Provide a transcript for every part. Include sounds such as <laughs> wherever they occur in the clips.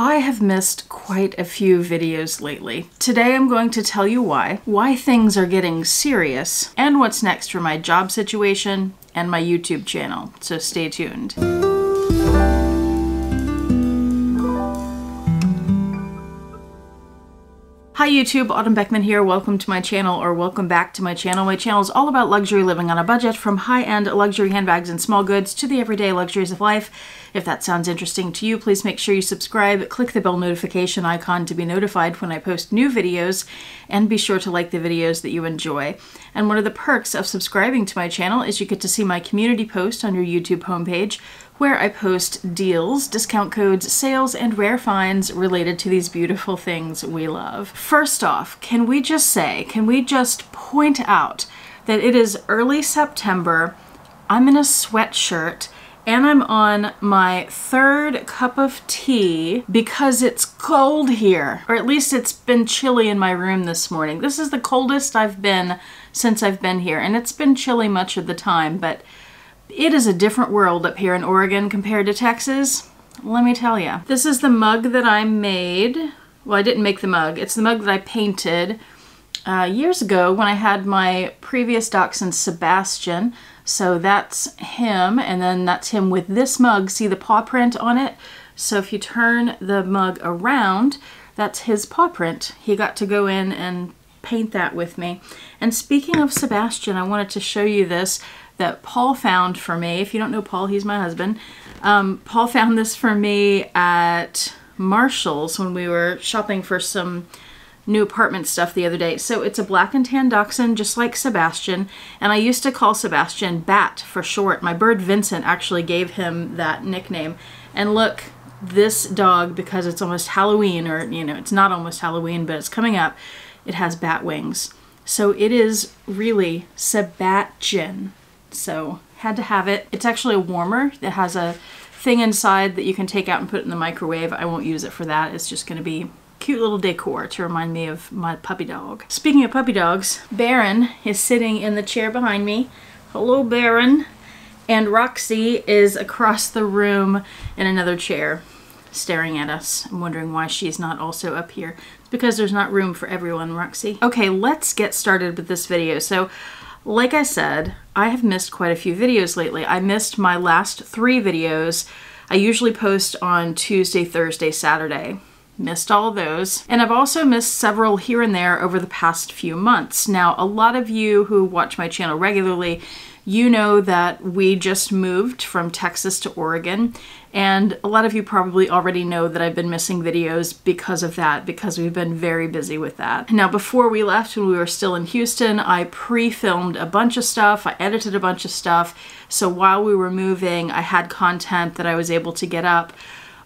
I have missed quite a few videos lately. Today I'm going to tell you why, why things are getting serious, and what's next for my job situation and my YouTube channel, so stay tuned. Hi YouTube, Autumn Beckman here. Welcome to my channel or welcome back to my channel. My channel is all about luxury living on a budget from high-end luxury handbags and small goods to the everyday luxuries of life. If that sounds interesting to you, please make sure you subscribe, click the bell notification icon to be notified when I post new videos, and be sure to like the videos that you enjoy. And one of the perks of subscribing to my channel is you get to see my community post on your YouTube homepage where I post deals, discount codes, sales, and rare finds related to these beautiful things we love. First off, can we just say, can we just point out that it is early September, I'm in a sweatshirt, and I'm on my third cup of tea because it's cold here. Or at least it's been chilly in my room this morning. This is the coldest I've been since I've been here, and it's been chilly much of the time, but it is a different world up here in Oregon compared to Texas. Let me tell you. This is the mug that I made. Well, I didn't make the mug. It's the mug that I painted uh, years ago when I had my previous dachshund Sebastian. So that's him, and then that's him with this mug. See the paw print on it? So if you turn the mug around, that's his paw print. He got to go in and paint that with me. And speaking of Sebastian, I wanted to show you this that Paul found for me. If you don't know Paul, he's my husband. Um, Paul found this for me at Marshall's when we were shopping for some new apartment stuff the other day. So it's a black and tan dachshund, just like Sebastian. And I used to call Sebastian Bat for short. My bird Vincent actually gave him that nickname. And look, this dog, because it's almost Halloween, or, you know, it's not almost Halloween, but it's coming up, it has bat wings. So it is really Sebastian. So had to have it. It's actually a warmer. It has a thing inside that you can take out and put in the microwave. I won't use it for that. It's just going to be cute little decor to remind me of my puppy dog. Speaking of puppy dogs, Baron is sitting in the chair behind me. Hello, Baron. And Roxy is across the room in another chair staring at us. I'm wondering why she's not also up here. It's because there's not room for everyone, Roxy. Okay, let's get started with this video. So like I said, I have missed quite a few videos lately. I missed my last three videos. I usually post on Tuesday, Thursday, Saturday. Missed all those. And I've also missed several here and there over the past few months. Now, a lot of you who watch my channel regularly you know that we just moved from Texas to Oregon, and a lot of you probably already know that I've been missing videos because of that, because we've been very busy with that. Now, before we left, when we were still in Houston, I pre-filmed a bunch of stuff, I edited a bunch of stuff, so while we were moving, I had content that I was able to get up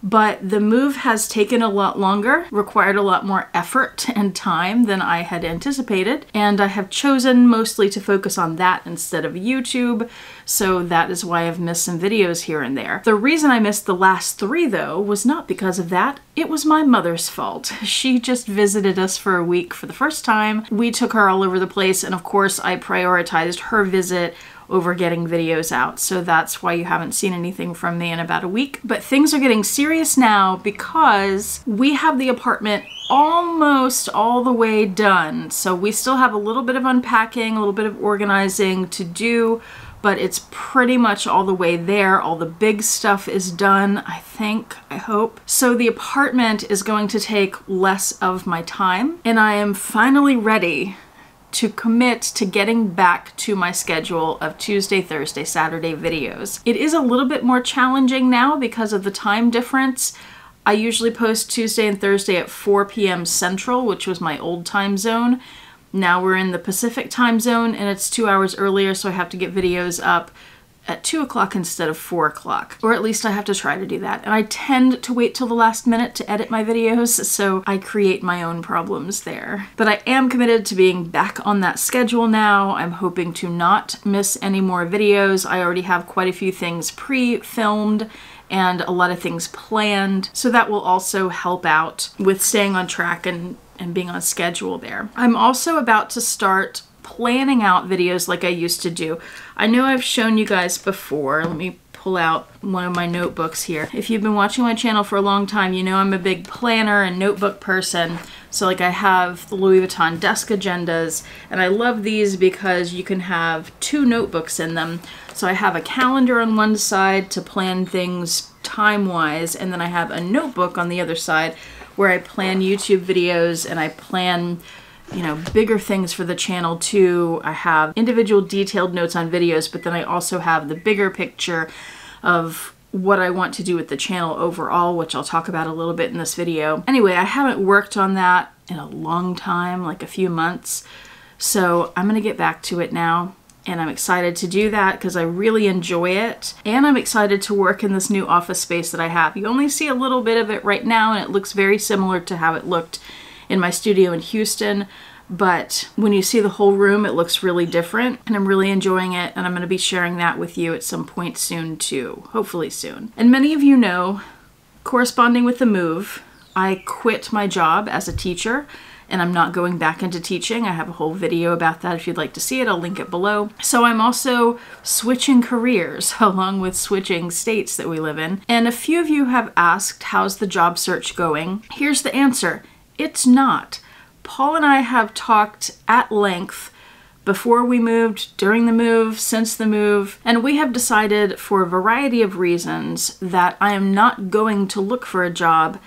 but the move has taken a lot longer, required a lot more effort <laughs> and time than I had anticipated, and I have chosen mostly to focus on that instead of YouTube, so that is why I've missed some videos here and there. The reason I missed the last three, though, was not because of that. It was my mother's fault. <laughs> She just visited us for a week for the first time. We took her all over the place, and of course I prioritized her visit over getting videos out. So that's why you haven't seen anything from me in about a week. But things are getting serious now because we have the apartment almost all the way done. So we still have a little bit of unpacking, a little bit of organizing to do, but it's pretty much all the way there. All the big stuff is done, I think, I hope. So the apartment is going to take less of my time and I am finally ready to commit to getting back to my schedule of Tuesday, Thursday, Saturday videos. It is a little bit more challenging now because of the time difference. I usually post Tuesday and Thursday at 4 p.m. Central, which was my old time zone. Now we're in the Pacific time zone and it's two hours earlier, so I have to get videos up at 2 o'clock instead of 4 o'clock. Or at least I have to try to do that. And I tend to wait till the last minute to edit my videos, <laughs> so I create my own problems there. But I am committed to being back on that schedule now. I'm hoping to not miss any more videos. I already have quite a few things pre-filmed and a lot of things planned. So that will also help out with staying on track and, and being on schedule there. I'm also about to start planning out videos like I used to do. I know I've shown you guys before. Let me pull out one of my notebooks here. If you've been watching my channel for a long time, you know I'm a big planner and notebook person. So like I have the Louis Vuitton desk agendas and I love these because you can have two notebooks in them. So I have a calendar on one side to plan things time-wise and then I have a notebook on the other side where I plan YouTube videos and I plan you know, bigger things for the channel too. I have individual detailed notes on videos, but then I also have the bigger picture of what I want to do with the channel overall, which I'll talk about a little bit in this video. Anyway, I haven't worked on that in a long time, like a few months. So I'm gonna get back to it now and I'm excited to do that because I really enjoy it. And I'm excited to work in this new office space that I have. You only see a little bit of it right now and it looks very similar to how it looked in my studio in Houston. But when you see the whole room, it looks really different and I'm really enjoying it. And I'm going to be sharing that with you at some point soon too, hopefully soon. And many of you know, corresponding with the move, I quit my job as a teacher and I'm not going back into teaching. I have a whole video about that if you'd like to see it. I'll link it below. So I'm also switching careers <laughs> along with switching states that we live in. And a few of you have asked, how's the job search going? Here's the answer. It's not. Paul and I have talked at length before we moved, during the move, since the move, and we have decided for a variety of reasons that I am not going to look for a job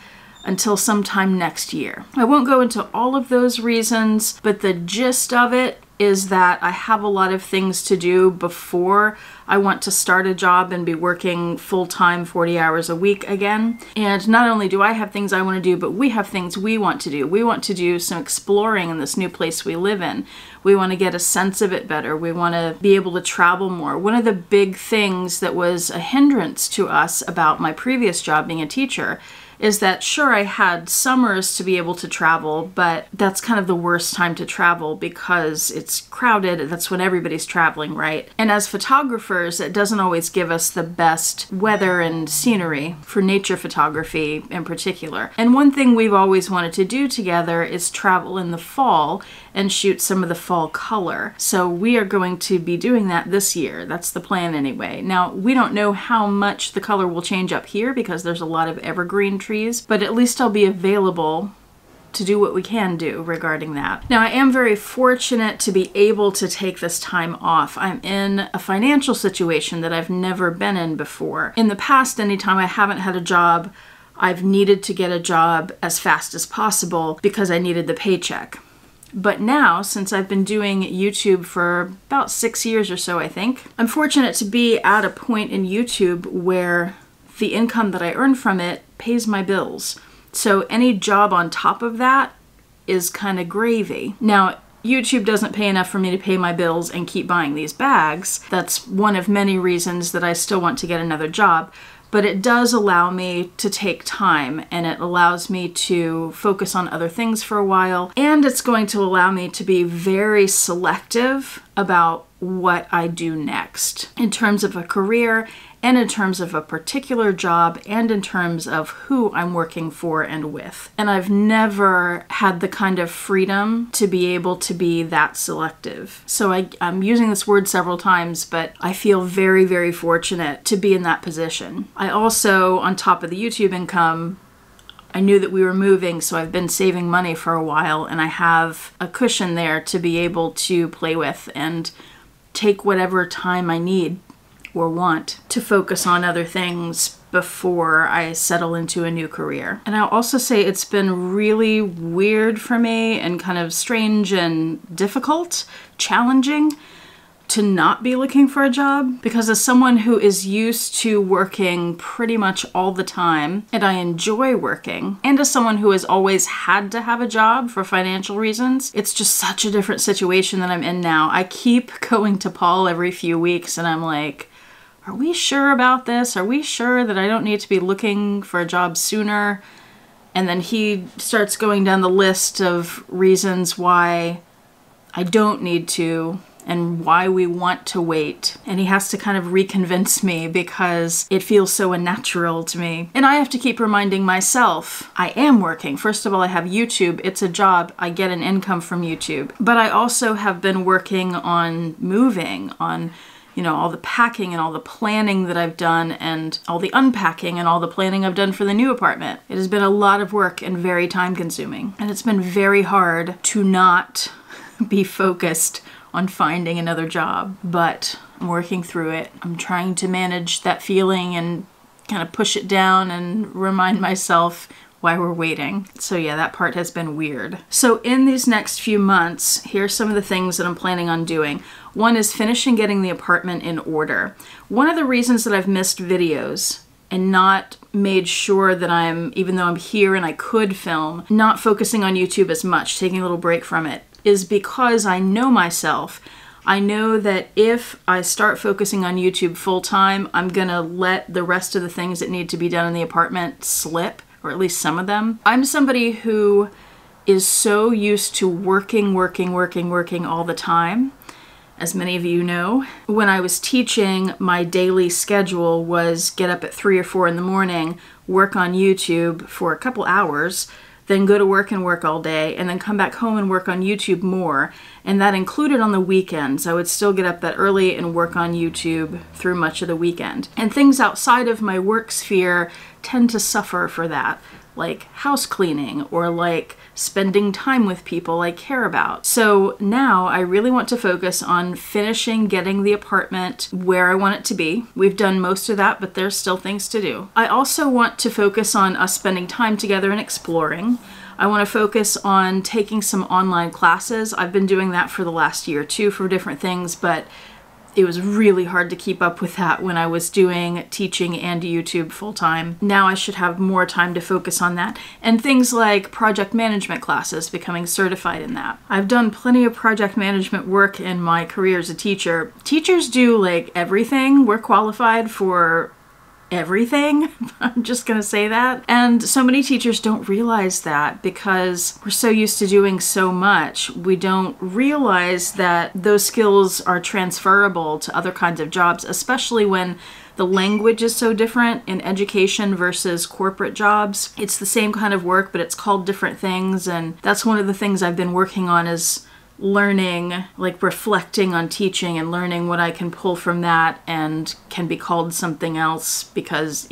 until sometime next year. I won't go into all of those reasons, but the gist of it is that I have a lot of things to do before I want to start a job and be working full time 40 hours a week again. And not only do I have things I want to do, but we have things we want to do. We want to do some exploring in this new place we live in. We want to get a sense of it better. We want to be able to travel more. One of the big things that was a hindrance to us about my previous job being a teacher is that sure, I had summers to be able to travel, but that's kind of the worst time to travel because it's crowded. That's when everybody's traveling, right? And as photographers, it doesn't always give us the best weather and scenery for nature photography in particular. And one thing we've always wanted to do together is travel in the fall and shoot some of the fall color. So we are going to be doing that this year. That's the plan anyway. Now, we don't know how much the color will change up here because there's a lot of evergreen trees, but at least I'll be available to do what we can do regarding that. Now, I am very fortunate to be able to take this time off. I'm in a financial situation that I've never been in before. In the past, anytime I haven't had a job, I've needed to get a job as fast as possible because I needed the paycheck. But now, since I've been doing YouTube for about six years or so, I think, I'm fortunate to be at a point in YouTube where the income that I earn from it pays my bills. So any job on top of that is kind of gravy. Now, YouTube doesn't pay enough for me to pay my bills and keep buying these bags. That's one of many reasons that I still want to get another job but it does allow me to take time and it allows me to focus on other things for a while. And it's going to allow me to be very selective about what I do next in terms of a career and in terms of a particular job and in terms of who I'm working for and with. And I've never had the kind of freedom to be able to be that selective. So I, am using this word several times, but I feel very, very fortunate to be in that position. I also, on top of the YouTube income, I knew that we were moving, so I've been saving money for a while, and I have a cushion there to be able to play with and take whatever time I need or want to focus on other things before I settle into a new career. And I'll also say it's been really weird for me and kind of strange and difficult, challenging to not be looking for a job because as someone who is used to working pretty much all the time and I enjoy working and as someone who has always had to have a job for financial reasons, it's just such a different situation that I'm in now. I keep <laughs> going to Paul every few weeks and I'm like, are we sure about this? Are we sure that I don't need to be looking for a job sooner? And then he starts going down the list of reasons why I don't need to and why we want to wait. And he has to kind of reconvince me because it feels so unnatural to me. And I have to keep reminding myself I am working. First of all, I have YouTube, it's a job, I get an income from YouTube. But I also have been working on moving, on you know, all the packing and all the planning that I've done and all the unpacking and all the planning I've done for the new apartment. It has been a lot of work and very time consuming. And it's been very hard to not <laughs> be focused on finding another job, but I'm working through it. I'm trying to manage that feeling and kind of push it down and remind myself why we're waiting. So yeah, that part has been weird. So in these next few months, here's some of the things that I'm planning on doing. One is finishing getting the apartment in order. One of the reasons that I've missed videos and not made sure that I'm, even though I'm here and I could film, not focusing on YouTube as much, taking a little break from it, is because I know myself. I know that if I start focusing on YouTube full time, I'm gonna let the rest of the things that need to be done in the apartment slip, or at least some of them. I'm somebody who is so used to working, working, working, working all the time. As many of you know, when I was teaching, my daily schedule was get up at three or four in the morning, work on YouTube for a couple hours, then go to work and work all day, and then come back home and work on YouTube more. And that included on the weekends. I would still get up that early and work on YouTube through much of the weekend. And things outside of my work sphere tend to suffer for that like house cleaning or like spending time with people I care about. So now I really want to focus on finishing getting the apartment where I want it to be. We've done most of that, but there's still things to do. I also want to focus on us spending time together and exploring. I want to focus on taking some online classes. I've been doing that for the last year or two for different things, but it was really hard to keep up with that when I was doing teaching and YouTube full time. Now I should have more time to focus on that. And things like project management classes, becoming certified in that. I've done plenty of project management work in my career as a teacher. Teachers do like everything. We're qualified for everything. <laughs> I'm just going to say that. And so many teachers don't realize that because we're so used to doing so much. We don't realize that those skills are transferable to other kinds of jobs, especially when the language is so different in education versus corporate jobs. It's the same kind of work, but it's called different things. And that's one of the things I've been working on is learning, like reflecting on teaching and learning what I can pull from that and can be called something else because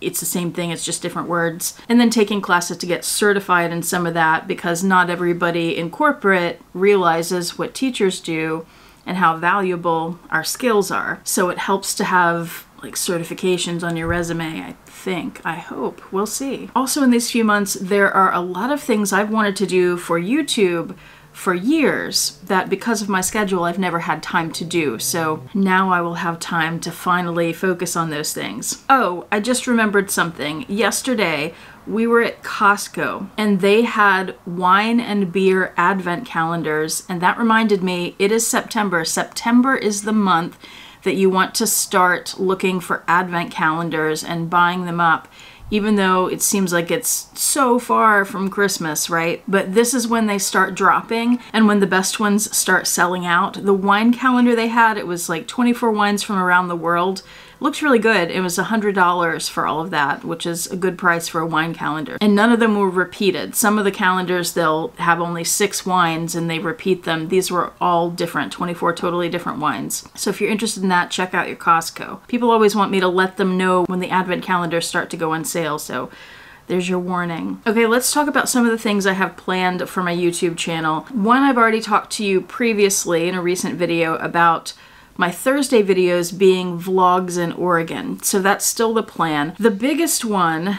it's the same thing, it's just different words. And then taking classes to get certified in some of that because not everybody in corporate realizes what teachers do and how valuable our skills are. So it helps to have like certifications on your resume, I think. I hope. We'll see. Also, in these few months, there are a lot of things I've wanted to do for YouTube for years that because of my schedule I've never had time to do. So now I will have time to finally focus on those things. Oh, I just remembered something. Yesterday we were at Costco and they had wine and beer advent calendars and that reminded me it is September. September is the month that you want to start looking for advent calendars and buying them up even though it seems like it's so far from Christmas, right? But this is when they start dropping and when the best ones start selling out. The wine calendar they had, it was like 24 wines from around the world Looks really good. It was $100 for all of that, which is a good price for a wine calendar. And none of them were repeated. Some of the calendars, they'll have only six wines and they repeat them. These were all different, 24 totally different wines. So if you're interested in that, check out your Costco. People always want me to let them know when the advent calendars start to go on sale, so there's your warning. Okay, let's talk about some of the things I have planned for my YouTube channel. One, I've already talked to you previously in a recent video about my Thursday videos being vlogs in Oregon. So that's still the plan. The biggest one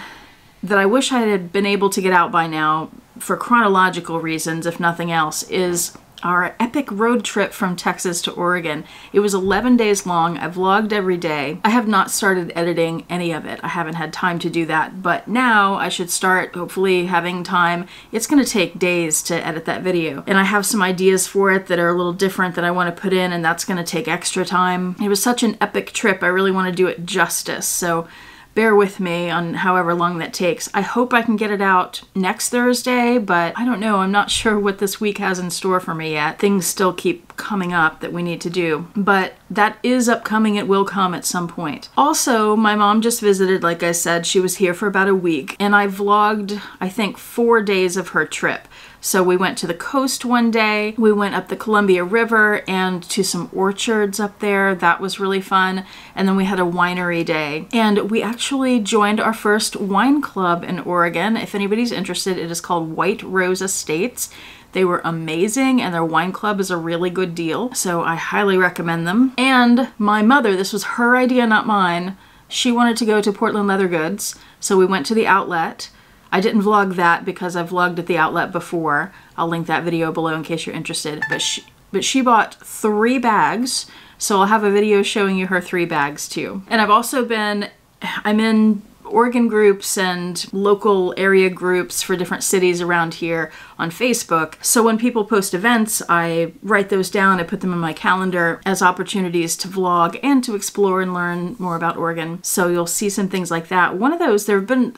that I wish I had been able to get out by now for chronological reasons, if nothing else, is our epic road trip from Texas to Oregon. It was 11 days long. I vlogged every day. I have not started editing any of it. I haven't had time to do that, but now I should start hopefully having time. It's gonna take days to edit that video. And I have some ideas for it that are a little different that I wanna put in and that's gonna take extra time. It was such an epic trip. I really wanna do it justice. So bear with me on however long that takes. I hope I can get it out next Thursday, but I don't know. I'm not <laughs> sure what this week has in store for me yet. Things still keep coming up that we need to do, but that is upcoming. It will come at some point. Also, my mom just visited, like I said, she was here for about a week, and I vlogged, I think, four days of her trip. So we went to the coast one day, we went up the Columbia River and to some orchards up there. That was really fun. And then we had a winery day. And we actually joined our first wine club in Oregon. If anybody's interested, it is called White Rose Estates. They were amazing and their wine club is a really good deal. So I highly recommend them. And my mother, this was her idea, not mine. She wanted to go to Portland Leather Goods. So we went to the outlet I didn't vlog that because I vlogged at the outlet before. I'll link that video below in case you're interested. But she, but she bought three bags, so I'll have a video showing you her three bags too. And I've also been, I'm in Oregon groups and local area groups for different cities around here on Facebook. So when people post events, I write those down, I put them in my calendar as opportunities to vlog and to explore and learn more about Oregon. So you'll see some things like that. One of those, there have been,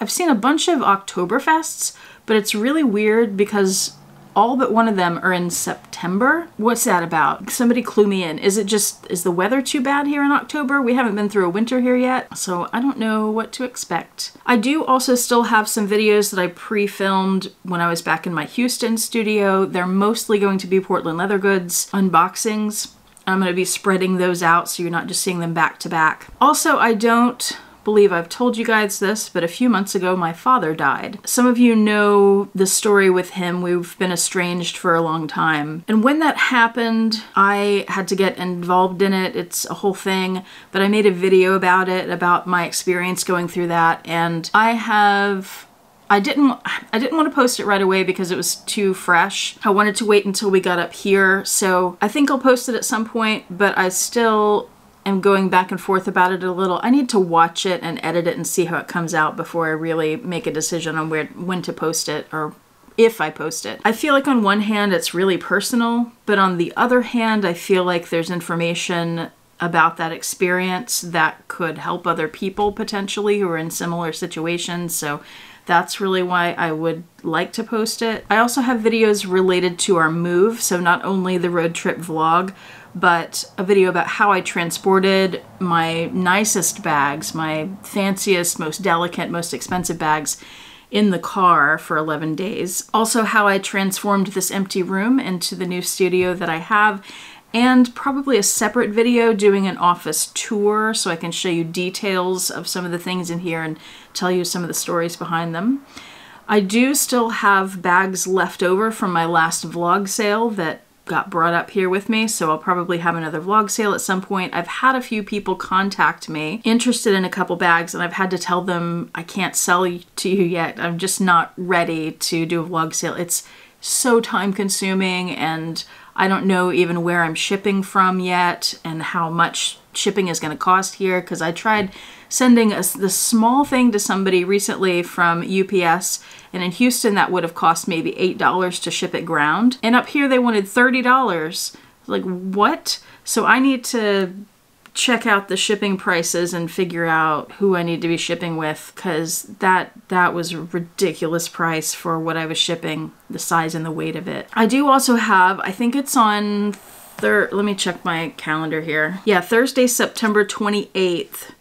I've seen a bunch of Oktoberfests, but it's really weird because all but one of them are in September. What's that about? Somebody clue me in. Is it just, is the weather too bad here in October? We haven't been through a winter here yet, so I don't know what to expect. I do also still have some videos that I pre-filmed when I was back in my Houston studio. They're mostly going to be Portland Leather Goods unboxings. I'm going to be spreading those out so you're not just seeing them back to back. Also, I don't believe I've told you guys this, but a few months ago my father died. Some of you know the story with him. We've been estranged for a long time. And when that happened, I had to get involved in it. It's a whole thing, but I made a video about it, about my experience going through that. And I have I didn't I didn't want to post it right away because it was too fresh. I wanted to wait until we got up here. So I think I'll post it at some point, but I still am going back and forth about it a little. I need to watch it and edit it and see how it comes out before I really make a decision on where when to post it or if I post it. I feel like on one hand it's really personal, but on the other hand I feel like there's information about that experience that could help other people potentially who are in similar situations. So that's really why I would like to post it. I also have videos related to our move, so not only the road trip vlog, but a video about how I transported my nicest bags, my fanciest, most delicate, most expensive bags in the car for 11 days. Also how I transformed this empty room into the new studio that I have and probably a separate video doing an office tour so I can show you details of some of the things in here and tell you some of the stories behind them. I do still have bags left over from my last vlog sale that got brought up here with me, so I'll probably have another vlog sale at some point. I've had a few people contact me interested in a couple bags, and I've had to tell them I can't sell to you yet. I'm just not ready to do a vlog sale. It's so time consuming, and I don't know even where I'm shipping from yet and how much shipping is going to cost here because I tried sending a, the small thing to somebody recently from UPS and in Houston that would have cost maybe $8 to ship it ground and up here they wanted $30 like what? So I need to check out the shipping prices and figure out who I need to be shipping with because that that was a ridiculous price for what I was shipping the size and the weight of it I do also have I think it's on third, let me check my calendar here. Yeah, Thursday, September 28th.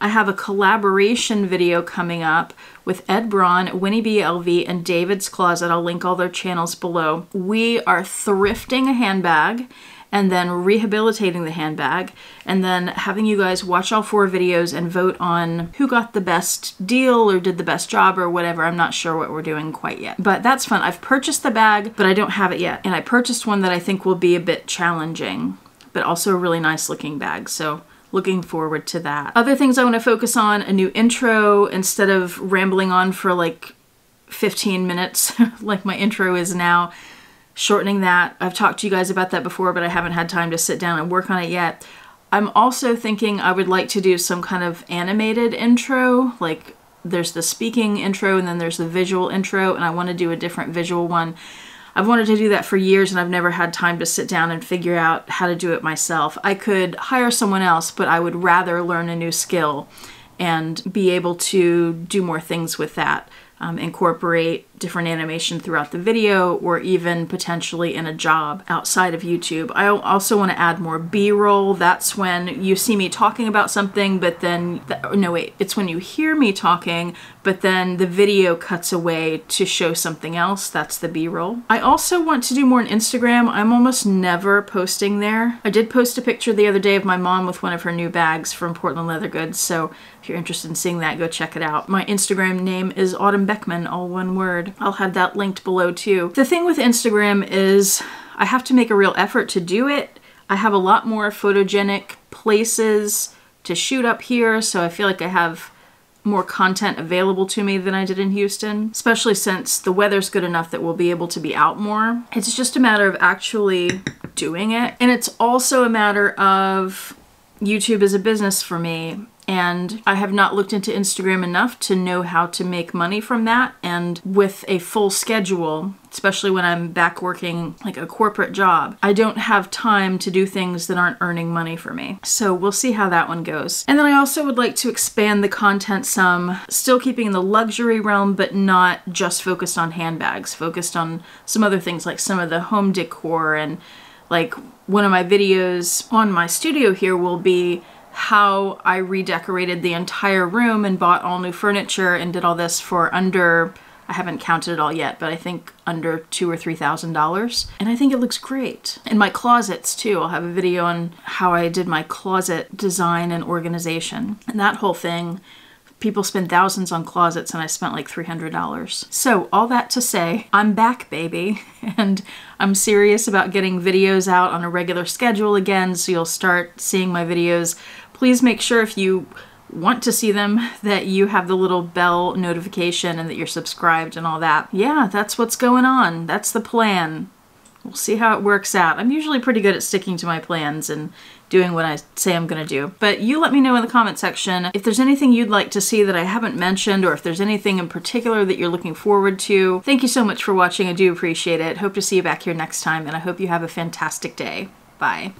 I have a collaboration video coming up with Ed Braun, Winnie Bee LV, and David's Closet. I'll link all their channels below. We are thrifting a handbag and then rehabilitating the handbag, and then having you guys watch all four videos and vote on who got the best deal or did the best job or whatever. I'm not sure what we're doing quite yet, but that's fun. I've purchased the bag, but I don't have it yet. And I purchased one that I think will be a bit challenging, but also a really nice looking bag. So looking forward to that. Other things I want to focus on, a new intro instead of rambling on for like 15 minutes <laughs> like my intro is now shortening that. I've talked to you guys about that before, but I haven't had time to sit down and work on it yet. I'm also thinking I would like to do some kind of animated intro, like there's the speaking intro and then there's the visual intro, and I want to do a different visual one. I've wanted to do that for years and I've never had time to sit down and figure out how to do it myself. I could hire someone else, but I would rather learn a new skill and be able to do more things with that. um, incorporate different animation throughout the video or even potentially in a job outside of YouTube. I also want to add more B-roll. That's when you see me talking about something, but then, th- oh, no wait, it's when you hear me talking, but then the video cuts away to show something else. That's the B-roll. I also want to do more on Instagram. I'm almost never posting there. I did post a picture the other day of my mom with one of her new bags from Portland Leather Goods, so if you're interested in seeing that, go check it out. My Instagram name is Autumn Beckman, all one word. I'll have that linked below too. The thing with Instagram is I have to make a real effort to do it. I have a lot more photogenic places to shoot up here, so I feel like I have more content available to me than I did in Houston, especially since the weather's good enough that we'll be able to be out more. It's just a matter of actually doing it. And it's also a matter of YouTube is a business for me and I have not looked into Instagram enough to know how to make money from that. And with a full schedule, especially when I'm back working like a corporate job, I don't have time to do things that aren't earning money for me. So we'll see how that one goes. And then I also would like to expand the content some, still keeping in the luxury realm, but not just focused on handbags, focused on some other things like some of the home decor and like one of my videos on my studio here will be how I redecorated the entire room and bought all new furniture and did all this for under I haven't counted it all yet, but I think under two or three thousand dollars. And I think it looks great. And my closets too. I'll have a video on how I did my closet design and organization. And that whole thing people spend thousands on closets and I spent like $300. So all that to say, I'm back baby <laughs> and I'm serious about getting videos out on a regular schedule again so you'll start seeing my videos. Please make sure if you want to see them that you have the little bell notification and that you're subscribed and all that. Yeah, that's what's going on. That's the plan. We'll see how it works out. I'm usually pretty good at sticking to my plans and doing what I say I'm going to do. But you let me know in the comment section if there's anything you'd like to see that I haven't mentioned or if there's anything in particular that you're looking forward to. Thank you so much for watching. I do appreciate it. Hope to see you back here next time and I hope you have a fantastic day. Bye.